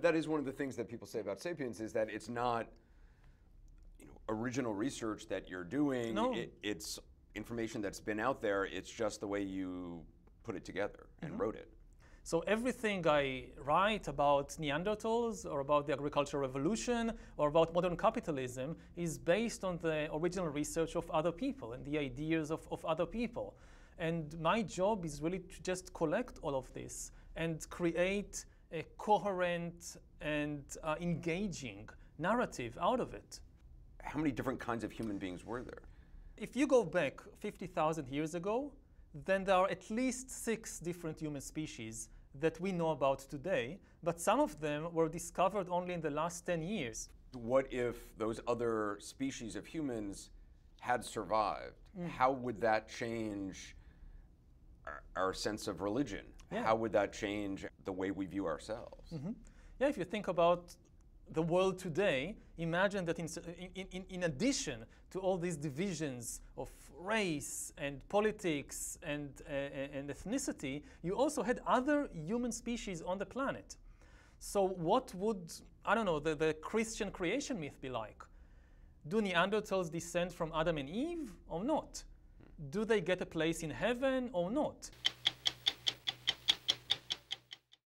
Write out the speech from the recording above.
That is one of the things that people say about Sapiens is that it's not you know, original research that you're doing. No. It, it's information that's been out there. It's just the way you put it together and Mm-hmm. wrote it. So everything I write about Neanderthals or about the agricultural revolution or about modern capitalism is based on the original research of other people and the ideas of, of other people. And my job is really to just collect all of this and create a coherent and uh, engaging narrative out of it. How many different kinds of human beings were there? If you go back 50,000 years ago, then there are at least six different human species that we know about today, but some of them were discovered only in the last 10 years. What if those other species of humans had survived? Mm. How would that change our, our sense of religion? Yeah. How would that change the way we view ourselves? Yeah, if you think about the world today, imagine that in, in, in, in addition to all these divisions of race and politics and, uh, and ethnicity, you also had other human species on the planet. So, what would, I don't know, the, the Christian creation myth be like? Do Neanderthals descend from Adam and Eve or not? Do they get a place in heaven or not?